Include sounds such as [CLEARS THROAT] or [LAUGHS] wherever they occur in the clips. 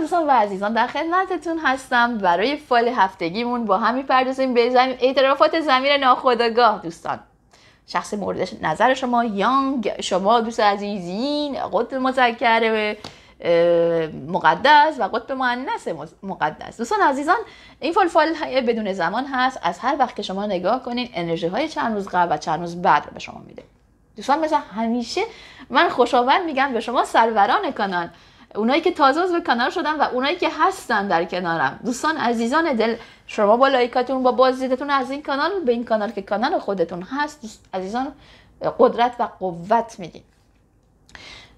دوستان و عزیزان در خدمتتون هستم. برای فایل هفتگیمون با هم می‌پردازیم به زمین اعترافات زمیر ناخودآگاه. دوستان شخص مورد نظر شما یانگ شما دوست عزیزین قطب مذکر مقدس و قطب مؤنث مقدس. دوستان عزیزان این فال فایل بدون زمان هست. از هر وقت که شما نگاه کنین انرژی های چند روز قبل و چند روز بعد رو به شما میده. دوستان مثل همیشه من خوشاوند میگم به شما سروران کانال. اونایی که تازه به کانال شدن و اونایی که هستن در کنارم. دوستان عزیزان دل شما با لایکاتون با بازدیدتون از این کانال به این کانال که کانال خودتون هست عزیزان قدرت و قوت میدین.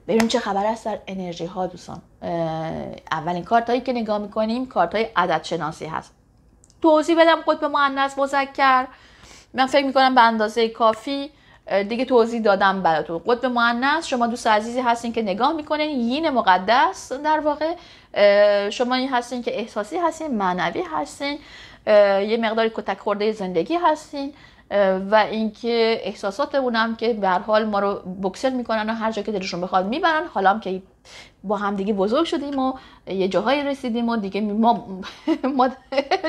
بریم چه خبر است در انرژی ها دوستان اولین کارت هایی که نگاه می‌کنیم کارت های عدد شناسی هست. توضیح بدم قطب مؤنث مذکر. من فکر می‌کنم به اندازه کافی دیگه توضیح دادم براتون. قطب مؤنث شما دوست عزیزی هستین که نگاه می‌کنین. یین مقدس در واقع شما این هستین که احساسی هستین معنوی هستین یه مقداری کتک خورده زندگی هستین و اینکه احساساتمون هم که به حال ما رو بکسل می‌کنن و هر جا که دلشون بخواد می‌برن. حالا هم که با هم دیگه بزرگ شدیم و یه جاهایی رسیدیم و دیگه ما [LAUGHS] ما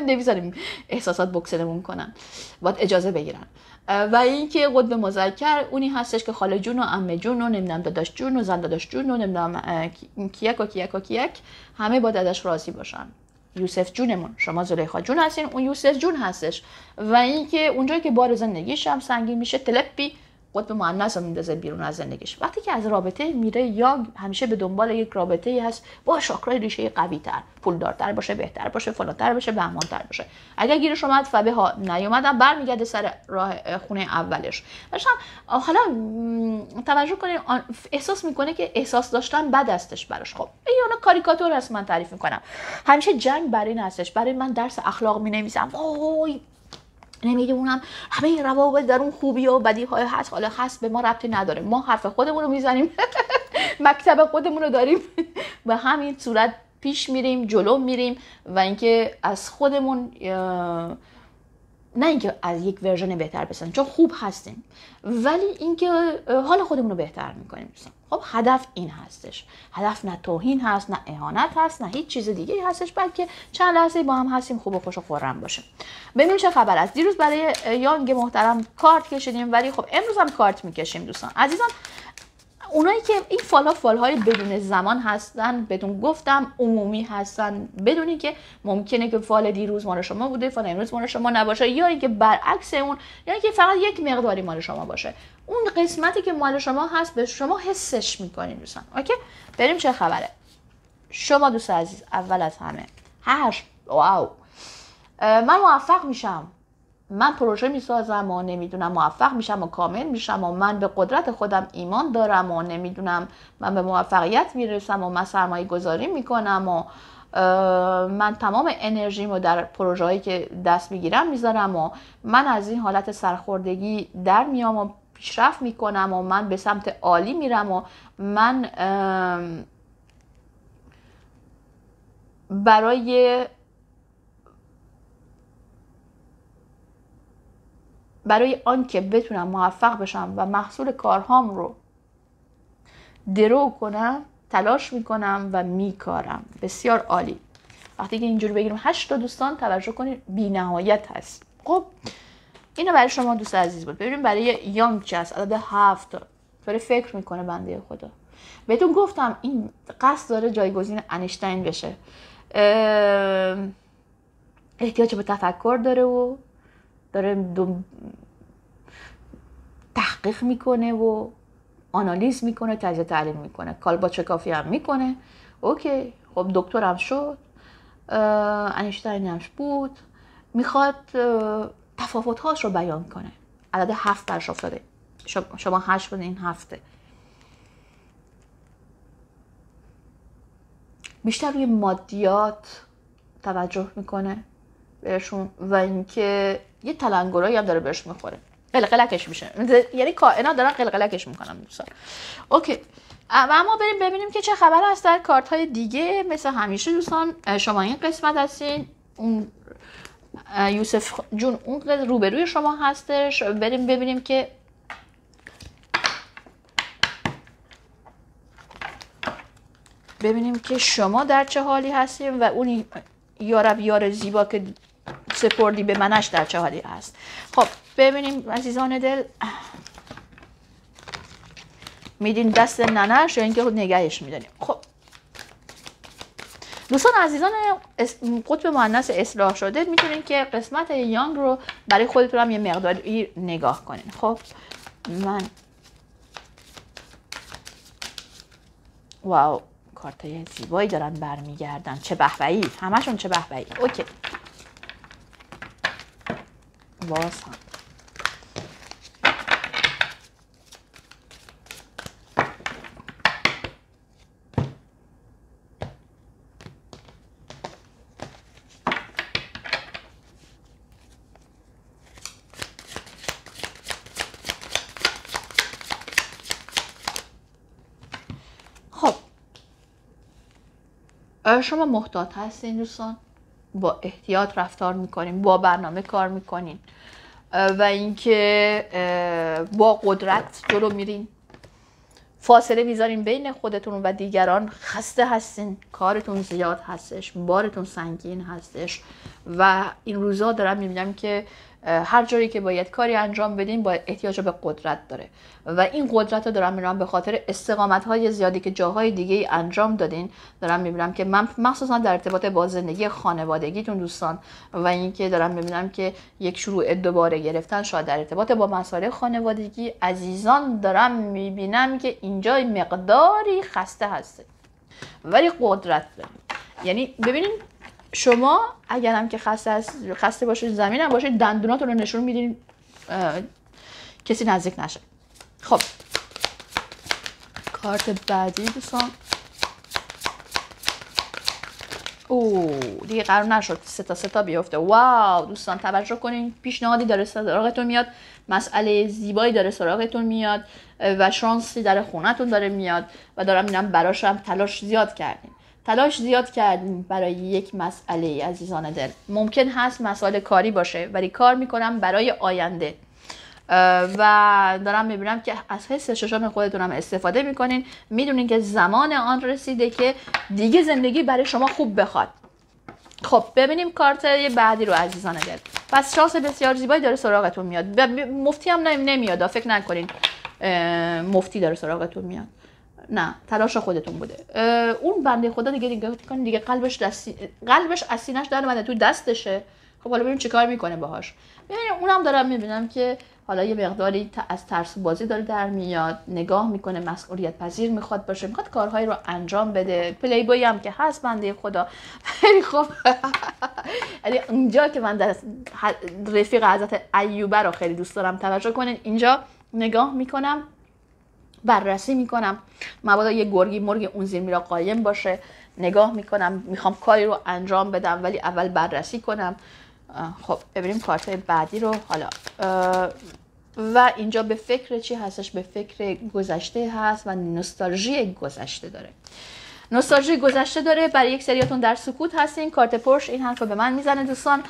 نمی‌ذاریم احساسات بکسلمون کنن. باید اجازه بگیرن. و اینکه قطب مذکر اونی هستش که خاله جون و عمه جون و نمی‌دونم داداش جون و زن داداش جون و نمی‌دونم کیک و کیک و کیک همه با داداش راضی باشن. یوسف جونمون. شما زلیخا جون هستین اون یوسف جون هستش. و اینکه اونجایی که بار زندگیش هم سنگین میشه تلپی قطب مؤنث رو میندازه بیرون از زندگیش. وقتی که از رابطه میره یا همیشه به دنبال یک رابطه ای هست با شاکرای ریشه قوی تر پولدارتر باشه بهتر باشه فلانتر باشه بهمانتر باشه. اگر گیرش اومد فبه ها نیومدن برمیگرده سر راه خونه اولش. مثلا حالا توجه کنید احساس می‌کنه که احساس داشتن بد استش براش. خب این کاریکاتور هست من تعریف می‌کنم. همیشه جنگ برای این هستش. برای من درس اخلاق می نویسم وای! نمی‌دونم. همه این روابط در اون خوبی و بدی های هست. حالا هست به ما ربطی نداره. ما حرف خودمون رو می‌زنیم. [LAUGHS] مکتب خودمون رو داریم. [LAUGHS] و همین صورت پیش میریم جلو میریم و اینکه از خودمون نه اینکه از یک ورژن بهتر بسازیم چون خوب هستیم ولی اینکه حال خودمون رو بهتر می‌کنیم. خب هدف این هستش. هدف نه توهین هست نه اهانت هست نه هیچ چیز دیگه هستش بلکه چند لحظه با هم هستیم خوب و خوش و خورم باشه ببینیم چه خبر است. دیروز برای یانگ محترم کارت کشیدیم ولی خب امروز هم کارت می‌کشیم دوستان. عزیزان اونایی که این فال ها فال های بدون زمان هستن بدون گفتم عمومی هستن. بدونی که ممکنه که فال دیروز مال شما بوده فال امروز مال شما نباشه یا اینکه برعکس اون یا اینکه فقط یک مقداری مال شما باشه. اون قسمتی که مال شما هست به شما حسش می‌کنین دوستان. OK؟ بریم چه خبره. شما دوست عزیز اول از همه. هشت wow. من موفق میشم. من پروژه می‌سازم و نمی‌دونم موفق میشم و کامل میشم و من به قدرت خودم ایمان دارم و نمی‌دونم من به موفقیت می‌رسم و من سرمایه گذاری می‌کنم و من تمام انرژیمو در پروژه هایی که دست می‌گیرم می‌ذارم و من از این حالت سرخوردگی در میام و پیشرفت می‌کنم و من به سمت عالی میرم و من برای برای آنکه بتونم موفق بشم و محصول کارهام رو درو کنم تلاش می‌کنم و میکارم. بسیار عالی. وقتی که اینجوری بگیریم هشت تا دوستان توجه کنید بی نهایت هست. خب اینو برای شما دوست عزیز بود. ببینیم برای یانگ چه هست؟ عدد هفت داره فکر می‌کنه بنده خدا. بهتون گفتم این قصد داره جایگزین انیشتین بشه. احتیاج به تفکر داره و داره تحقیق می‌کنه و آنالیز می‌کنه تجزیه تحلیل می‌کنه. کالبا کافی هم می‌کنه. اوکی خب دکترم شد. انیشتین هم بود. می‌خواد تفاوت هاش رو بیان کنه. عدد هفت برش افتاده. شما هشت بود این هفته. بیشتر روی مادیات توجه می‌کنه. بهشون و اینکه یه تلنگرایی هم داره بهش می‌خوره. قلقلکش میشه. یعنی کائنات دارن قلقلکش می‌کنن دوستان. اوکی. و اما بریم ببینیم که چه خبر هست در کارت های دیگه. مثل همیشه دوستان شما این قسمت هستین. اون یوسف جون اون روبروی شما هستش. بریم ببینیم که ببینیم که شما در چه حالی هستیم و اون یارب یار زیبا که سپردی به منش در چه حالی هست خب ببینیم عزیزان دل. میدین دست ننش یا اینکه نگهش میداریم. خب. دوستان عزیزان قطب مهندس اصلاح شده می‌تونین که قسمت یانگ رو برای خودتون هم یه مقداری نگاه کنین. خب من واو کارتای زیبایی دارن برمیگردن. چه بهبهی. همشون چه بهبهی. اوکی. باز هم شما محتاط هستین دوستان؟ با احتیاط رفتار می‌کنین با برنامه کار می‌کنین و اینکه با قدرت جلو میرین فاصله می‌ذارین بین خودتون و دیگران. خسته هستین کارتون زیاد هستش بارتون سنگین هستش. و این روزا دارم می‌بینم که هر جایی که باید کاری انجام بدیم با احتیاج به قدرت داره. و این قدرت رو دارم می‌بینم به خاطر استقامت های زیادی که جاهای دیگه انجام دادین. دارم می‌بینم که من مخصوصا در ارتباط با زندگی خانوادگیتون دوستان و اینکه دارم می‌بینم که یک شروع دوباره گرفتن شاید در ارتباط با مسائل خانوادگی عزیزان دارم می‌بینم که اینجا مقداری خسته هسته ولی قدرت داریم. یعنی ببینید شما اگرم که خسته, خسته باشید هم باشید دندوناتون رو نشون میدین کسی نزدیک نشه. خب. کارت بعدی دوستان. او دیگه قرار نشد سه تا سه تا بیفته. واو دوستان توجه کنین. پیشنهادی داره سراغتون میاد. مسئله زیبایی داره سراغتون میاد. و شانسی در خونتون داره میاد. و دارم اینم براشم تلاش زیاد کردین. تلاش زیاد کردیم برای یک مسئله عزیزان دل. ممکن هست مسئله کاری باشه ولی کار می‌کنم برای آینده. و دارم می‌بینم که از حس ششم خودتونم استفاده می‌کنین. می‌دونین که زمان آن رسیده که دیگه زندگی برای شما خوب بخواد. خب ببینیم کارت بعدی رو عزیزان دل. پس شانس بسیار زیبایی داره سراغتون میاد. مفتی هم نمیاد فکر نکنین. مفتی داره سراغتون میاد. نه تلاش خودتون بوده. اون بنده خدا دیگه دیگه دیگه قلبش دستی قلبش از سینش در اومده تو دستشه. خب حالا ببینیم چیکار می‌کنه باهاش. ببینیم اونم دارم می‌بینم که حالا یه مقداری از ترس بازی داره در میاد نگاه می‌کنه مسئولیت پذیر می‌خواد باشه می‌خواد کارهایی رو انجام بده. پلی بوی هم که هست بنده خدا. خیلی خب [LAUGHS] اونجا که من در رفیق حضرت ایوبه رو خیلی دوست دارم توجه کنین اینجا نگاه می‌کنم. بررسی می‌کنم. مبادا یه گرگی مرگ اون زیر میرا قایم باشه. نگاه می‌کنم می‌خوام کاری رو انجام بدم ولی اول بررسی کنم. خب ببینیم کارت بعدی رو. حالا و اینجا به فکر چی هستش؟ به فکر گذشته هست و نوستالژی گذشته داره. نوستالژی گذشته داره برای یک سریاتون در سکوت هستین. کارت پرش این حرف به من می‌زنه دوستان.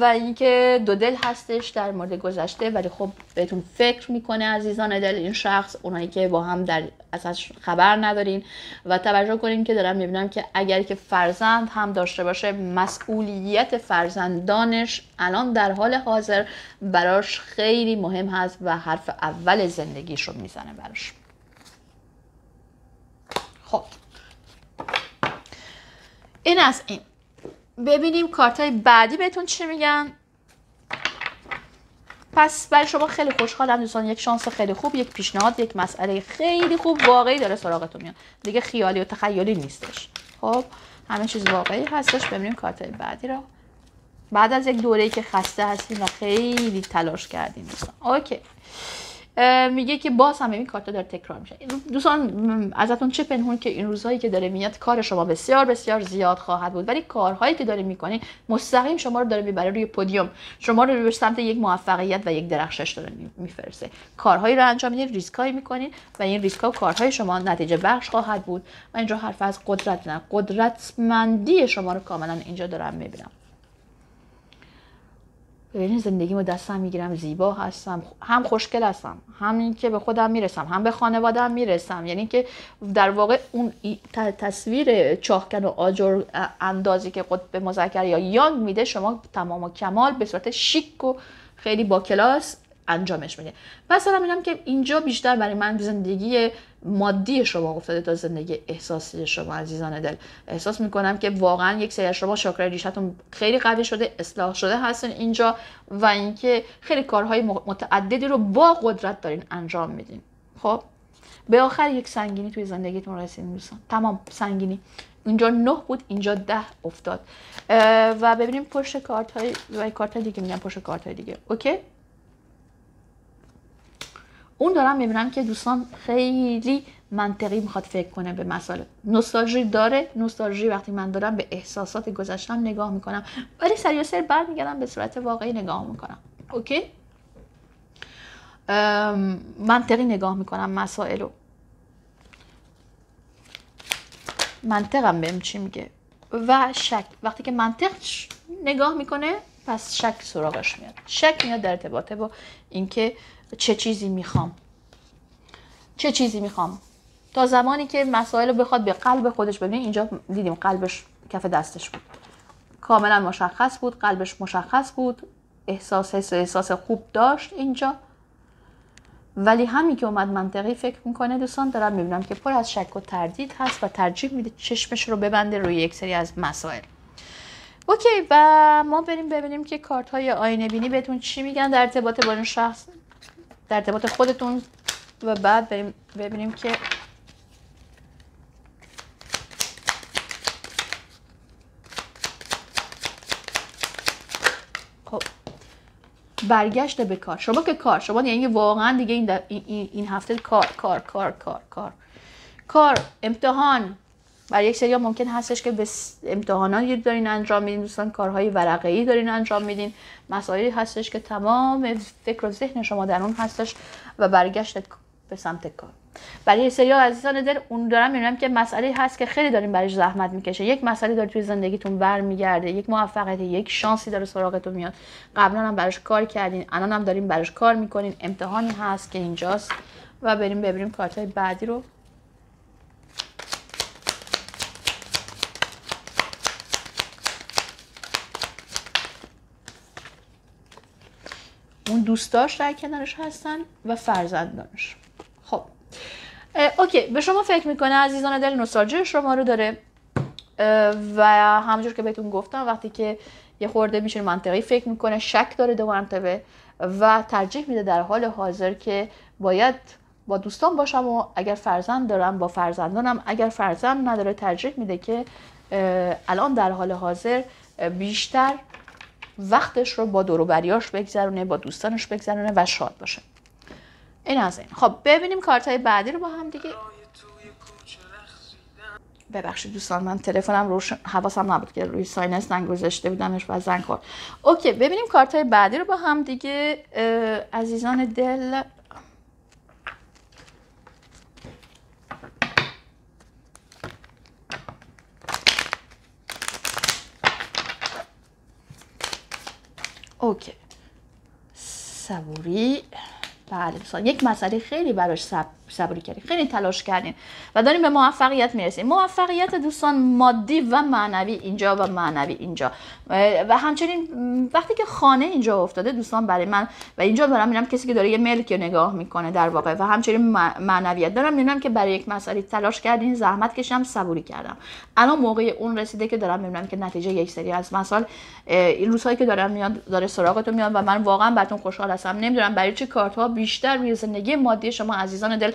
و اینکه دو دل هستش در مورد گذشته. ولی خب بهتون فکر می‌کنه عزیزان دل این شخص اونایی که با هم در ازش خبر ندارین. و توجه کنین که دارم می‌بینم که اگر که فرزند هم داشته باشه مسئولیت فرزندانش الان در حال حاضر. براش خیلی مهم هست و حرف اول زندگیش رو می‌زنه براش. خب. این از این. ببینیم کارت های بعدی بهتون چی میگن. پس برای شما خیلی خوشحالم دوستان یک شانس خیلی خوب یک پیشنهاد یک مسئله خیلی خوب واقعی داره سراغتون میاد. دیگه خیالی و تخیلی نیستش. خب همه چیز واقعی هستش. ببینیم کارت های بعدی رو. بعد از یک دوره که خسته هستیم و خیلی تلاش کردیم دوستان. اوکی. میگه که باز هم این کارتا داره تکرار میشه. دوستان ازتون چه پنهون که این روزهایی که داره میاد کار شما بسیار بسیار زیاد خواهد بود. ولی کارهایی که داره می‌کنین مستقیم شما رو داره می‌بره روی پودیوم. شما رو به سمت یک موفقیت و یک درخشش داره میفرسته. کارهایی رو انجام میدین ریسکایی می‌کنین و این ریسک ها و کارهای شما نتیجه بخش خواهد بود. و اینجا حرف از قدرت نه قدرتمندی شما رو کاملا اینجا دارم می‌بینم. یعنی زندگیمو دستم می‌گیرم زیبا هستم هم خوشگل هستم همین که به خودم می‌رسم هم به خانوادم می‌رسم. یعنی که در واقع اون تصویر چاهکن و آجر اندازی که به مذکر یا یانگ میده شما تمام و کمال به صورت شیک و خیلی با کلاس انجامش میده. دارم اینم که اینجا بیشتر برای من زندگی مادی شما افتاده تا زندگی احساسی شما عزیزان دل. احساس می‌کنم که واقعا یک سری شما شاکر ریشتون خیلی قوی شده اصلاح شده هستن اینجا و اینکه خیلی کارهای متعددی رو با قدرت دارین انجام میدین. خب؟ به آخر یک سنگینی توی زندگیتون رسیدین دوستان. تمام سنگینی. اینجا نه بود اینجا ده افتاد. و ببینیم پشت کارت های و کارت دیگه میگم پشت کارت های دیگه. اوکی؟ اون دارم می‌بینم که دوستان خیلی منطقی می‌خواد فکر کنه به مسائل. نوستالژی داره. نوستالژی وقتی من دارم به احساسات گذشتم نگاه می‌کنم. ولی سریع سر برمیگردم به صورت واقعی نگاه می‌کنم. اوکی؟ منطقی نگاه می‌کنم مسائل رو. منطقم بهم چی میگه؟ و شک. وقتی که منطق نگاه می‌کنه پس شک سراغش میاد. شک میاد در ارتباطه با اینکه چه چیزی می‌خوام. چه چیزی می‌خوام. تا زمانی که مسائل رو بخواد به قلب خودش ببینید اینجا دیدیم قلبش کف دستش بود. کاملا مشخص بود. قلبش مشخص بود. احساس حس احساس خوب داشت اینجا. ولی همین که اومد منطقی فکر می‌کنه دوستان دارم می‌بینم که پر از شک و تردید هست و ترجیح میده چشمش رو ببنده روی یک سری از مسائل. اوکی و ما بریم ببینیم که کارت های آینه بینی بهتون چی میگن در ارتباط با این شخص. در ارتباط خودتون و بعد ببینیم که خب. برگشت به کار. شما که کار. شما یعنی واقعا دیگه این, این, این هفته کار کار کار کار کار. کار امتحان. برای یک سری ممکن هستش که به امتحاناتی دارین انجام میدین دوستان کارهای ورقه ای دارین انجام میدین. مسائلی هستش که تمام فکر و ذهن شما در اون هستش و برگشت به سمت کار. برای سری عزیزان دل اون دارم می‌بینم که مسئله هست که خیلی دارین برایش زحمت می‌کشه. یک مسئله داره توی زندگیتون برمیگرده یک موفقیت یک شانسی داره سراغتون میاد. قبلا هم براش کار کردین الان هم دارین براش کار می‌کنین. امتحانی هست که اینجاست و بریم ببینیم کارت های بعدی رو اون دوستاش در کنارش هستن و فرزندانش. خب. اوکی به شما فکر می‌کنه عزیزان دل نوستالژی شما رو داره و همونجور که بهتون گفتم وقتی که یه خورده میشه منطقی فکر می‌کنه شک داره دو مرتبه و ترجیح میده در حال حاضر که باید با دوستان باشم و اگر فرزند دارم با فرزندانم اگر فرزند نداره ترجیح میده که الان در حال حاضر بیشتر وقتش رو با دوروبریاش بگذرونه با دوستانش بگذرونه و شاد باشه. این از این. خب ببینیم کارت های بعدی رو با هم دیگه. ببخشید دوستان من تلفنم روش حواسم نبود که روی silent نگذاشته بودمش و زنگ خورد. OK ببینیم کارت های بعدی رو با هم دیگه عزیزان دل OK صبوری بله دوستان یک مسئله خیلی براش صبوری کردین خیلی تلاش کردین و داریم به موفقیت می‌رسیم موفقیت دوستان مادی و معنوی اینجا و معنوی اینجا. و همچنین وقتی که خانه اینجا افتاده دوستان برای من و اینجا دارم میرم کسی که داره یه ملک نگاه می‌کنه در واقع و همچنین معنویت. دارم می‌بینم که برای یک مسئله تلاش کردین زحمت کشم صبوری کردم. الان موقع اون رسیده که دارم می‌بینم که نتیجه یک سری از مسائل این روزهایی که دارم میاد داره سراغتون میاد و من واقعا براتون خوشحال هستم. نمی‌دونم برای چه کارت بیشتر روی زندگی مادی شما. عزیزان دل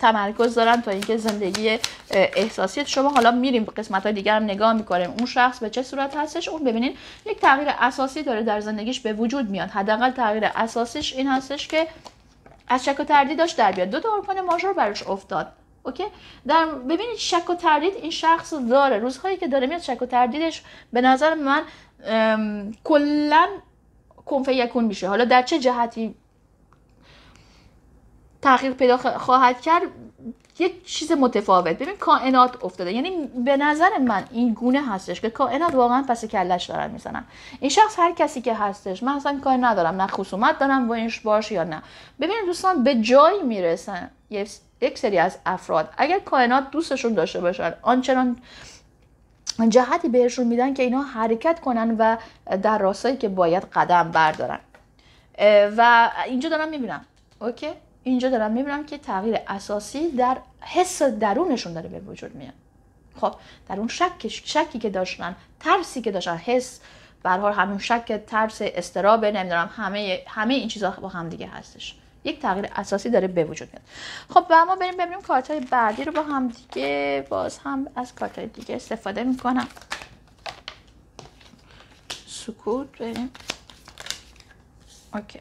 تمرکز دارن تا اینکه زندگی احساسی شما. حالا میریم قسمت های دیگر هم نگاه می‌کنیم. اون شخص به چه صورت هستش؟ اون ببینین یک تغییر اساسی داره در زندگیش به وجود میاد. حداقل تغییر اساسیش این هستش که از شک و تردیداش در بیاد. دو تا ارکان ماژور براش افتاد. اوکی؟ در ببینید شک و تردید این شخص داره. روزهایی که داره میاد شک و تردیدش به نظر من کلا کنفه یکون میشه. حالا در چه جهتی تغییر پیدا خواهد کرد یک چیز متفاوت. ببین کائنات افتاده. یعنی به نظر من این گونه هستش که کائنات واقعا پس کلش دارن می‌زنن. این شخص هر کسی که هستش من اصلا کار ندارم. نه خصومت دارم با اینش باش یا نه. ببینید دوستان به جایی می‌رسن یک سری از افراد. اگر کائنات دوستشون داشته باشن آنچنان جهتی بهشون میدن که اینا حرکت کنن و در راستایی که باید قدم بردارن. و اینجا دارم می‌بینم. اوکی؟ اینجا دارم می‌بینم که تغییر اساسی در حس درونشون داره به وجود میاد. خب در اون شک شکی که داشتن ترسی که داشتن حس حال همون شک ترس استراب نمی‌دونم همه همه این چیزها با هم دیگه هستش. یک تغییر اساسی داره به وجود میاد. خب و اما بریم ببینیم کارت های بعدی رو با هم دیگه باز هم از کارت های دیگه استفاده می‌کنم. سکوت بریم. اوکی.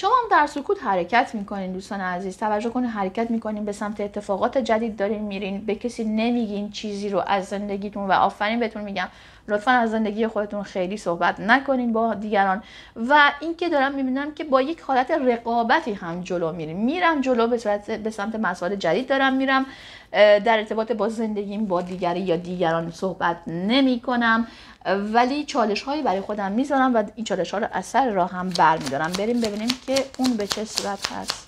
شما هم در سکوت حرکت می‌کنین دوستان عزیز. توجه کنین حرکت می‌کنین به سمت اتفاقات جدید دارین میرین. به کسی نمیگین چیزی رو از زندگیتون و آفرین بهتون میگم. لطفا از زندگی خودتون خیلی صحبت نکنین با دیگران. و اینکه دارم می‌بینم که با یک حالت رقابتی هم جلو میریم. میرم جلو به صورت به سمت مسائل جدید دارم میرم در ارتباط با زندگیم با دیگری یا دیگران صحبت نمی کنم ولی چالش هایی برای خودم می‌ذارم و این چالش ها رو اثر راه هم برمیدارم. بریم ببینیم که اون به چه صورت هست.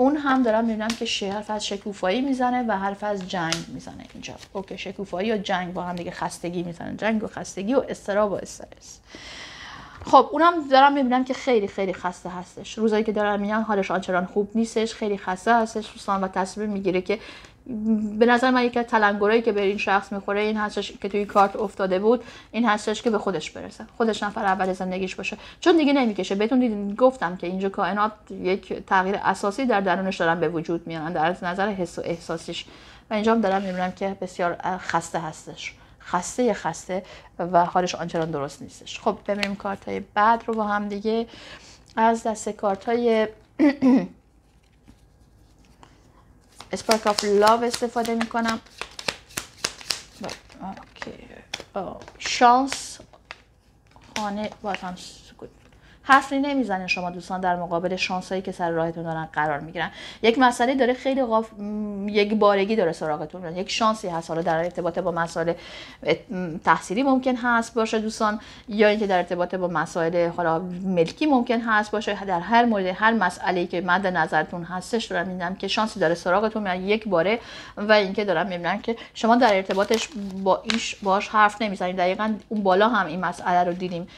اون هم دارم می‌بینم که حرف از شکوفایی می‌زنه و حرف از جنگ می‌زنه اینجا. اوکی شکوفایی و جنگ با هم دیگه خستگی می‌زنه جنگ و خستگی و استراب و استرس. خب اونم دارم می‌بینم که خیلی خیلی خسته هستش. روزایی که دارم میان حالش آنچنان خوب نیستش خیلی خسته هستش. و تصمیم می‌گیره که به نظر من یکی از تلنگرایی که به این شخص می‌خوره این هستش که توی کارت افتاده بود این هستش که به خودش برسه. خودش نفر اول زندگیش باشه. چون دیگه نمی‌کشه. بهتون دیدین گفتم که اینجا کائنات یک تغییر اساسی در درونش دارن به وجود میان در نظر حس و احساسیش. و اینجا هم دارم می‌بینم که بسیار خسته هستش. خسته خسته و حالش آنچنان درست نیستش. خب ببینیم کارت های بعد رو با هم دیگه. از دست کارت های [CLEARS THROAT] اسپارک آف لاو استفاده می‌کنم. شانس خانه باز هم حرفی نمی‌زنه شما دوستان در مقابل شانسایی که سر راهتون دارن قرار می‌گیرن. یک مسئله داره خیلی غاف... یک بارگی داره سراغتون میاد. یک شانسی هست. حالا در ارتباط با مسائل تحصیلی ممکن هست باشه دوستان یا اینکه در ارتباط با مسائل حالا ملکی ممکن هست باشه. در هر مورد هر مسئله که مد نظرتون هستش دارم می‌بینم که شانسی داره سراغتون میاد یک باره و اینکه دارم می‌بینم که شما در ارتباطش با ایش باش حرف نمی‌زنید. دقیقا اون بالا هم این مسئله رو دیدیم.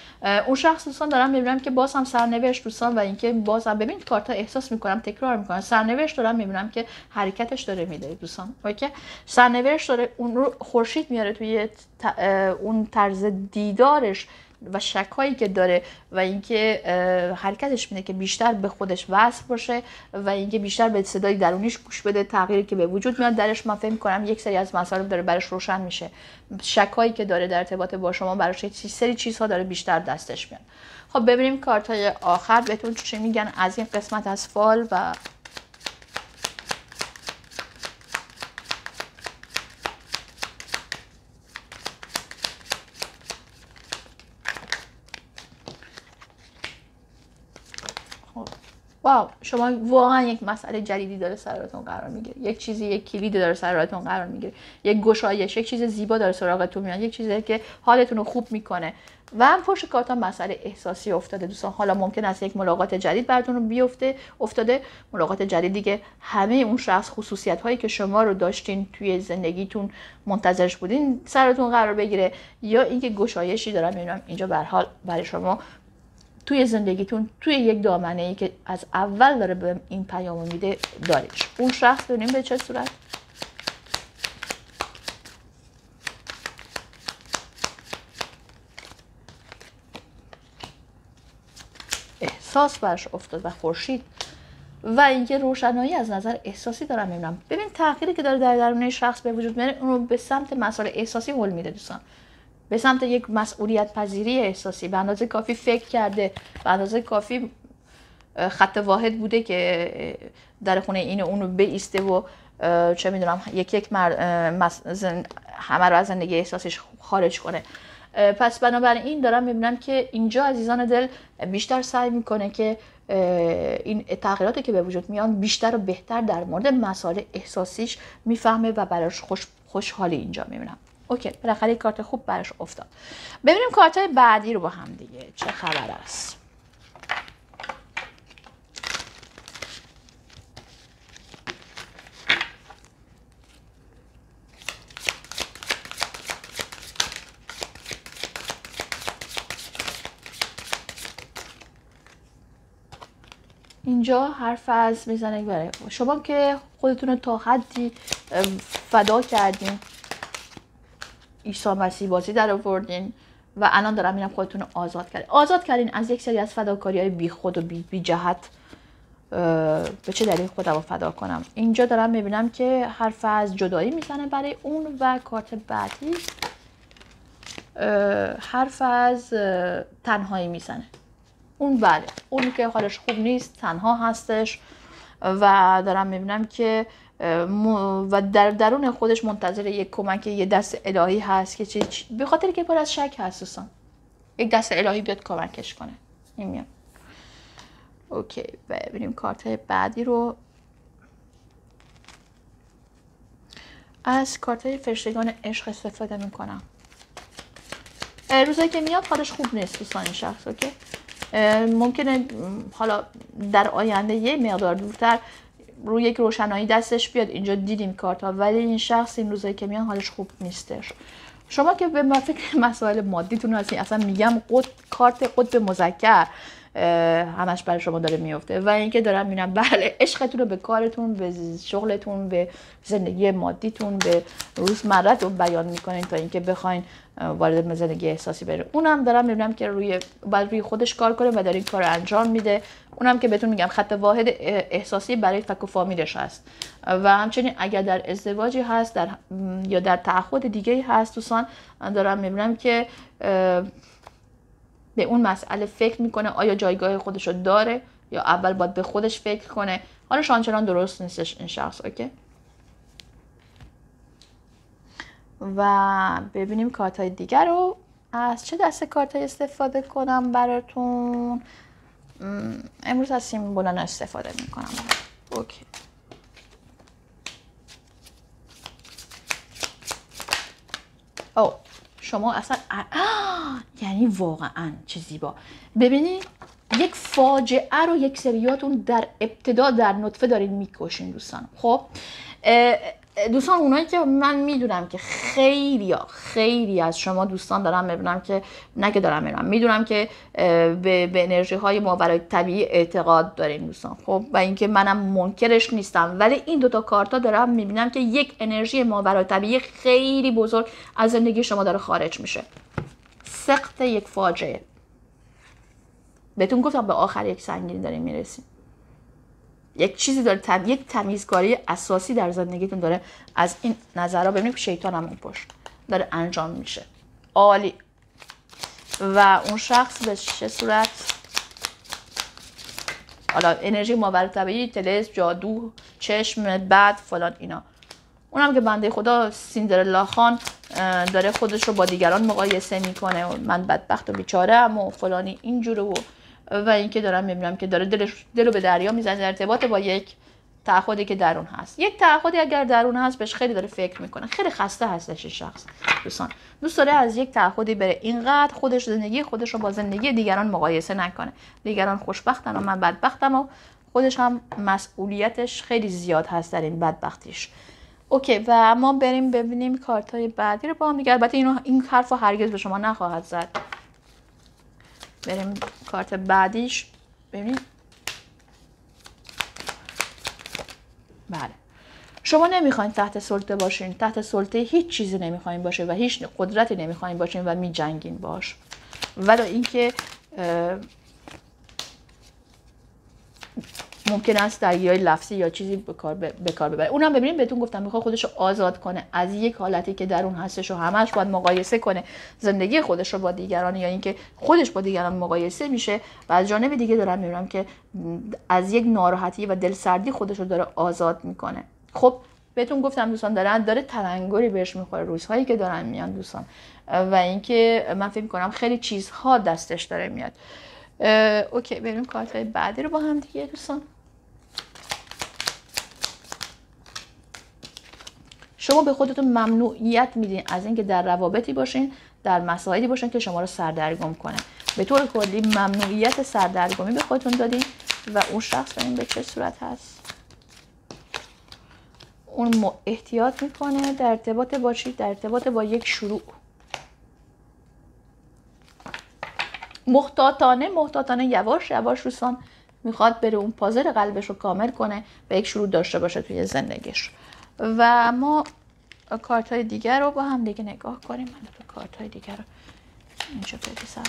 اون شخص دوستان دارم می‌بینم که باز هم سرنوشت دوستان و اینکه باز هم ببینید کارتا احساس می‌کنم تکرار می‌کنم. سرنوشت دارم می‌بینم که حرکتش داره میده دوستان. اوکی؟ سرنوشت داره اون رو خورشید میاره توی اون طرز دیدارش. و شکایی که داره و اینکه حرکتش میده که بیشتر به خودش وصل باشه و اینکه بیشتر به صدای درونیش گوش بده تغییری که به وجود میاد درش. من فکر کنم یک سری از مسائل داره برش روشن میشه. شکایی که داره در ارتباط با شما براش سری چیزها داره بیشتر دستش میاد. خب ببینیم کارت های آخر بهتون چی میگن. از این قسمت از فال و خب. واو شما واقعا یک مسئله جدیدی داره سراتون قرار می‌گیره. یک چیزی یک کلید داره سراتون قرار می‌گیره. یک گشایش یک چیز زیبا داره سراغتون میاد. یک چیزی که حالتون رو خوب می‌کنه. و پشت کارت مسئله احساسی افتاده دوستان. حالا ممکن است یک ملاقات جدید براتون رو بیفته افتاده. ملاقات جدید دیگه همه اون شخص خصوصیت هایی که شما رو داشتین توی زندگیتون منتظرش بودین سرتون قرار بگیره. یا اینکه گشایشی دارم می‌بینم اینجا به حال برای شما توی زندگیتون توی یک دامنه ای که از اول داره به این پیام میده دارش اون شخص ببینیم به چه صورت؟ احساس برش افتاد و خورشید و اینکه روشنایی از نظر احساسی دارم می‌بینم. ببین تغییری که داره در درون شخص به وجود میاره اون رو به سمت مسائل احساسی هل میده دوستان. به سمت یک مسئولیت پذیری احساسی. به اندازه کافی فکر کرده. به اندازه کافی خط واحد بوده که در خونه این و اون رو بیسته و چه می‌دونم یک یک مر... همه رو از زندگی احساسش خارج کنه. پس بنابراین دارم می‌بینم که اینجا عزیزان دل بیشتر سعی می‌کنه که این تغییراتی که به وجود میان بیشتر و بهتر در مورد مسائل احساسیش می‌فهمه و براش خوش خوشحالی اینجا می‌بینم. اوکی بالاخره کارت خوب براش افتاد. ببینیم کارت بعدی رو با هم دیگه چه خبر است. اینجا حرف از می‌زنه برای شما که خودتون رو تا حدی فدا کردین. عیسی مسیح بازی در آوردین و الان دارم میرم خودتون رو آزاد کردین. آزاد کردین از یک سری از فداکاری های بی خود و بی, بی جهت به چه دلیل خودم رو فدا کنم؟ اینجا دارم می‌بینم که حرف از جدایی می‌زنه برای اون و کارت بعدی حرف از تنهایی می‌زنه. اون بله. اون که حالش خوب نیست تنها هستش و دارم می‌بینم که و در درون خودش منتظر یک کمک یه دست الهی هست که چی به خاطر که پر از شک هست یک دست الهی بیاد کمکش کنه. این میاد اوکی ببینیم کارت بعدی رو. از کارت فرشتگان عشق استفاده می‌کنم. روزایی که میاد حالش خوب نیست دوستان این شخص اوکی؟ ممکنه حالا در آینده یه مقدار دورتر روی یک روشنایی دستش بیاد اینجا دیدیم کارتا ولی این شخص این روزایی که میان حالش خوب نیستش. شما که به فکر مسائل مادیتون هستین اصلا میگم قد کارت قطب مذکر. همش برای شما داره میفته. و اینکه دارم می‌بینم بله عشقتون رو به کارتون به شغلتون به زندگی مادیتون به روزمرتون بیان می‌کنین تا اینکه بخواین وارد زندگی احساسی بره. اونم دارم می‌بینم که روی باید روی خودش کار کنه و داره این کار انجام میده. اونم که بهتون میگم خط واحد احساسی برای فک و فامیلش هست. و همچنین اگر در ازدواجی هست در یا در تعهد دیگه هست دوستان دارم می‌بینم که به اون مسئله فکر می‌کنه آیا جایگاه خودش رو داره یا اول باید به خودش فکر کنه. حالا شانچنان درست نیستش این شخص اوکی؟ و ببینیم کارت های دیگر رو از چه دسته کارت های استفاده کنم براتون. امروز از سیمبولان استفاده می‌کنم. اوکی. او شما اصلا [GASPS] یعنی واقعا چه زیبا. ببینید یک فاجعه رو یک سریاتون در ابتدا در نطفه دارین می‌کشین دوستان خب دوستان اونایی که من می‌دونم که خیلی خیلی از شما دوستان دارم می‌بینم که نه که دارم می‌بینم می‌دونم که به, به انرژی های ماورای طبیعی اعتقاد دارین دوستان. خب و اینکه منم منکرش نیستم ولی این دوتا کارتا دارم می‌بینم که یک انرژی ماورای طبیعی خیلی بزرگ از زندگی شما داره خارج میشه. سخت یک فاجعه. بهتون گفتم به آخر یک سنگینی داریم می‌رسیم یک چیزی داره تم... یک تمیزکاری اساسی در زندگیتون داره از این نظرها ببینید شیطان هم اون پشت داره انجام میشه. عالی. و اون شخص به چه صورت؟ حالا انرژی ماور طبیعی تلس جادو چشم بد فلان اینا. اونم که بنده خدا سیندرلا خان داره خودش رو با دیگران مقایسه می‌کنه. من بدبخت و بیچاره و فلانی اینجوره و و اینکه دارم می‌بینم که داره دلش دلو به دریا می‌زنه ارتباط با یک تعهدی که درون هست. یک تعهدی اگر درون هست بهش خیلی داره فکر می‌کنه. خیلی خسته هستش شخص دوستان. دوست داره از یک تعهدی بره. اینقدر خودش زندگی خودش رو با زندگی دیگران مقایسه نکنه. دیگران خوشبختن و من بدبختم و خودش هم مسئولیتش خیلی زیاد هست در این بدبختیش. اوکی و ما بریم ببینیم کارت های بعدی رو با هم دیگه. البته اینو این حرف هرگز به شما نخواهد زد. بریم کارت بعدیش. ببینید بله. شما نمی‌خواین تحت سلطه باشین. تحت سلطه هیچ چیزی نمی‌خواین باشه و هیچ قدرتی نمی‌خواین باشین و میجنگین باش. ولی اینکه ممکن است درگیری لفظی یا چیزی به کار ببره. اونم ببینید بهتون گفتم می‌خواد خودش رو آزاد کنه. از یک حالتی که در اون هستش و همش باید مقایسه کنه. زندگی خودش رو با دیگران یا اینکه خودش با دیگران مقایسه میشه. و از جانب دیگه دارم می‌بینم که از یک ناراحتی و دلسردی خودش رو داره آزاد می‌کنه. خب بهتون گفتم دوستان دارن داره تلنگری بهش می‌خوره. روزهایی که دارن میان دوستان. و اینکه من فکر کنم خیلی چیزها دستش داره میاد. اوکی بریم کارت بعدی رو با هم دیگه دوستان. شما به خودتون ممنوعیت میدین از اینکه در روابطی باشین در مسائلی باشین که شما رو سردرگم کنه. به طور کلی ممنوعیت سردرگمی به خودتون دادین و اون شخص ببین به چه صورت هست؟ اون احتیاط می‌کنه در ارتباط باشید در ارتباط با یک شروع. محتاطانه محتاطانه یواش یواش روسان می‌خواد بره اون پازل قلبش رو کامل کنه و یک شروع داشته باشه توی زندگیش. و ما کارت های دیگر رو با هم دیگه نگاه کنیم. من به کارت های دیگر رو اینجا بریزم.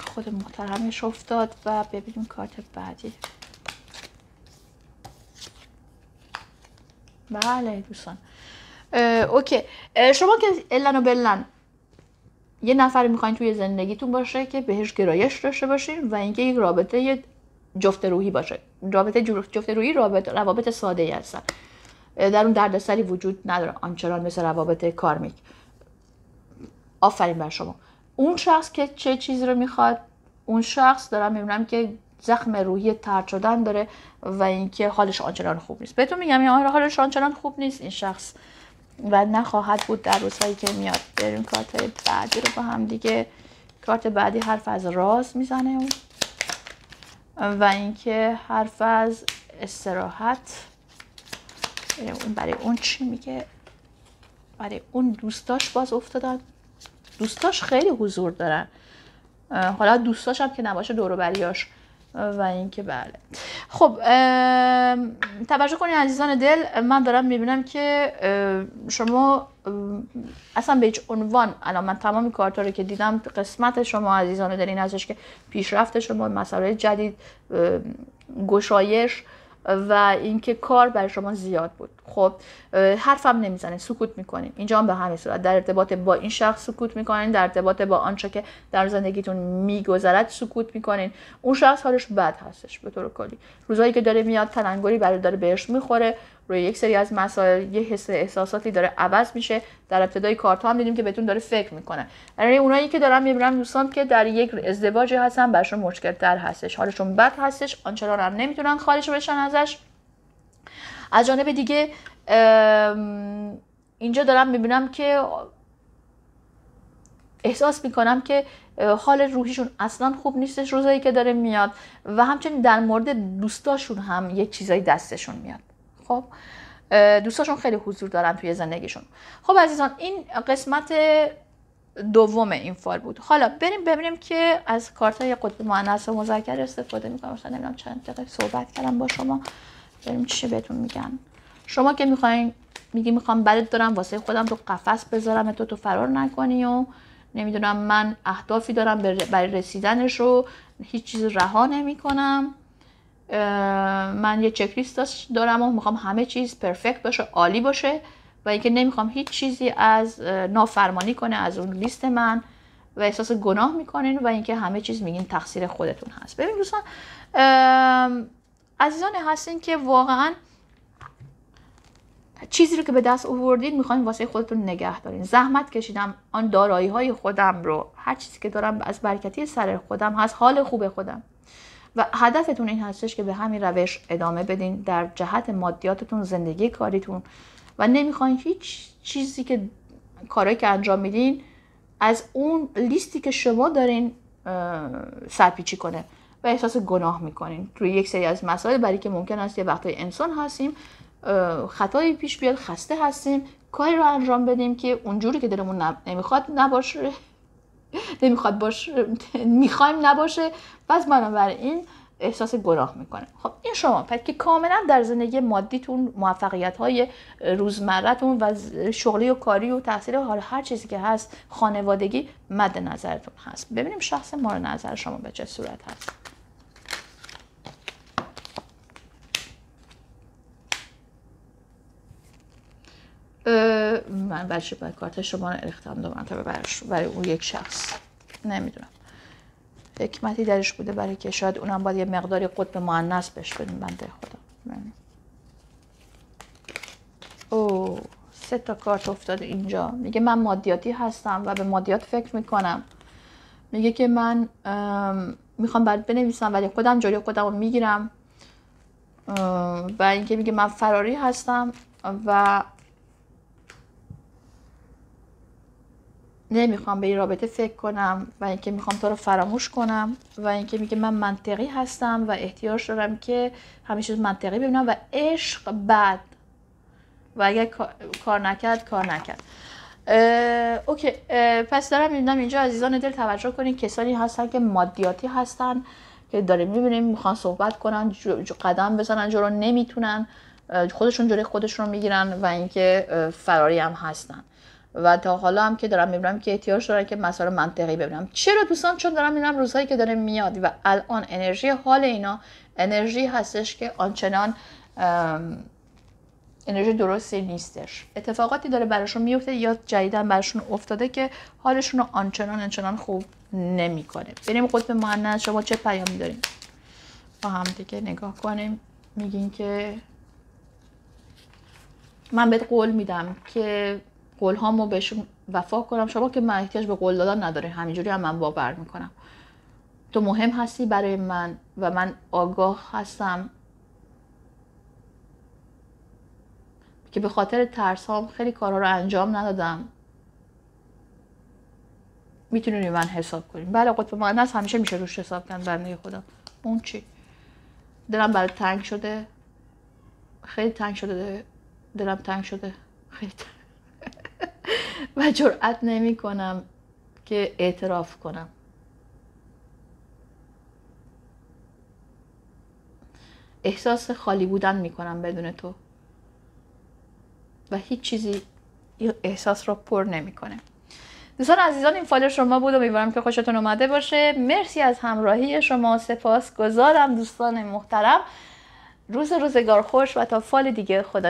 خود محترمش افتاد و ببینیم کارت بعدی. بله دوستان. اوکی. شما که الان و بلن یه نفر می‌خواین توی زندگیتون باشه که بهش گرایش داشته باشین و اینکه یک رابطه جفت روحی باشه. رابطه جفت روحی رابطه روابط ساده ای هستن در اون دردسری وجود نداره. آنچنان مثل روابط کارمیک. آفرین بر شما. اون شخص که چه چیزی رو می‌خواد اون شخص دارم می‌بینم که زخم روحی ترد شدن داره و اینکه حالش آنچنان خوب نیست. بهتون میگم این حالش آنچنان خوب نیست. این شخص و نخواهد بود در روزهایی که میاد. بریم کارت بعدی رو با هم دیگه. کارت بعدی حرف از راز می‌زنه و اینکه حرف از استراحت. اون برای اون چی میگه؟ برای اون دوستاش باز افتادن. دوستاش خیلی حضور دارن. حالا دوستاش هم که نباشه دور بریاش. و اینکه بله. خب توجه کنید عزیزان دل من دارم می‌بینم که شما اصلا به هیچ عنوان الان من تمام کارتا رو که دیدم قسمت شما عزیزان دل این ازش که پیشرفت شما مسائل جدید گشایش و اینکه کار برای شما زیاد بود. خب حرفم نمی‌زنه سکوت می‌کنیم. اینجا هم به همین صورت. در ارتباط با این شخص سکوت می‌کنین در ارتباط با آنچه که در زندگیتون میگذرد سکوت می‌کنین. اون شخص حالش بد هستش به طور کلی. روزایی که داره میاد تلنگری برای داره بهش می‌خوره. روی یک سری از مسائل یه حس احساساتی داره عوض میشه در ابتدای کارت هم دیدیم که بهتون داره فکر می‌کنه. یعنی اونایی که دارم می‌بینم دوستان که در یک ازدواجی هستن براشون مشکل تر هستش. حالشون بد هستش آنچنان هم نمی‌تونن خارج بشن ازش. از جانب دیگه اینجا دارم می‌بینم که احساس می‌کنم که حال روحیشون اصلا خوب نیستش روزایی که داره میاد و همچنین در مورد دوستاشون هم یک چیزایی دستشون میاد. خب دوستاشون خیلی حضور دارن توی زندگیشون. خب عزیزان این قسمت دوم این فال بود. حالا بریم ببینیم که از کارت های قطب مؤنث و مذکر استفاده می‌کنم. مثلا نمی‌دونم چند دقیقه صحبت کردم با شما. بریم چی بهتون میگن شما که می‌خواین میگی می‌خوام بدت دارم واسه خودم تو قفس بذارم تو تو فرار نکنی و نمی‌دونم من اهدافی دارم برای رسیدنش رو هیچ چیز رها نمی‌کنم. من یه چک لیست دارم و می‌خوام همه چیز پرفکت باشه عالی باشه و اینکه نمی‌خوام هیچ چیزی از نافرمانی کنه از اون لیست من و احساس گناه می‌کنین و اینکه همه چیز میگین تقصیر خودتون هست. ببین دوستان عزیزان هستین که واقعا چیزی رو که به دست آوردین می‌خواین واسه خودتون نگه دارین. زحمت کشیدم آن دارایی های خودم رو. هر چیزی که دارم از برکتی سر خودم هست حال خوب خودم. و هدفتون این هستش که به همین روش ادامه بدین در جهت مادیاتتون زندگی کاریتون. و نمی‌خواین هیچ چیزی که کارهایی که انجام میدین از اون لیستی که شما دارین سرپیچی کنه و احساس گناه می‌کنین. روی یک سری از مسائل برای که ممکن است یه وقتای انسان هستیم خطایی پیش بیاد خسته هستیم کاری رو انجام بدیم که اونجوری که دلمون نمی‌خواد نباشه. نمی‌خواد باشه می‌خوایم نباشه. پس این احساس گناه می‌کنه. خب این شما. پس که کاملا در زندگی مادیتون موفقیت های روزمرتون و شغلی و کاری و تحصیل حال هر چیزی که هست خانوادگی مد نظرتون هست. ببینیم شخص مورد نظر شما به چه صورت هست. من برش باید کارت شما رو ریختم دو مرتبه برش برای اون یک شخص. نمی‌دونم. حکمتی درش بوده برای که شاید اونم باید یه مقداری قطب معنیس بهش بدیم. بنده خدا. او سه تا کارت افتاده اینجا. میگه من مادیاتی هستم و به مادیات فکر می‌کنم. میگه که من می‌خوام بعد بنویسم ولی خودم جلوی خودم رو می‌گیرم. و اینکه میگه من فراری هستم و نمی‌خوام به این رابطه فکر کنم و اینکه می‌خوام تو رو فراموش کنم و اینکه میگه من منطقی هستم و احتیاج دارم که همیشه منطقی ببینم و عشق بعد و اگر کار نکرد کار نکرد. اوکی. پس دارم می‌بینم اینجا عزیزان دل توجه کنید. کسانی هستن که مادیاتی هستن که داریم می‌بینیم می‌خوان صحبت کنن قدم بزنن جلو نمی‌تونن. خودشون جلوی خودشون رو می‌گیرن و اینکه فراری هم هستن. و تا حالا هم که دارم می‌بینم که احتیاج که مسائل منطقی ببینم. چرا دوستان؟ چون دارم می‌بینم روزهایی که داره میاد و الان انرژی حال اینا انرژی هستش که آنچنان انرژی درستی نیستش. اتفاقاتی داره براشون میفته یا جدیدن براشون افتاده که حالشون رو آنچنان آنچنان خوب نمی‌کنه. بریم قطب مهندس. شما چه پیامی داریم با هم دیگه نگاه کنیم. میگین که من بهت قول میدم که قول هامو بهشون وفا کنم. شما که من احتیاج به قول دادن نداره همینجوری هم من باور می‌کنم. تو مهم هستی برای من و من آگاه هستم. که به خاطر ترسام خیلی کارها رو انجام ندادم. می‌تونی من حساب کنیم بله قطب مقدس همیشه میشه روش حساب کردن بنده خودم اون چی؟ دلم برای تنگ شده. خیلی تنگ شده. دلم تنگ شده. خیلی تنگ. و جرأت نمی کنم که اعتراف کنم. احساس خالی بودن می‌کنم بدون تو. و هیچ چیزی احساس رو پر نمی‌کنه دوستان عزیزان این فایل شما بود و امیدوارم که خوشتون اومده باشه. مرسی از همراهی شما. سپاس گذارم دوستان محترم. روز روزگار خوش و تا فال دیگه خدا